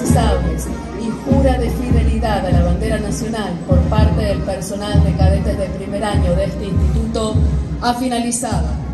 y y jura de fidelidad a la bandera nacional por parte del personal de cadetes de primer año de este instituto ha finalizado.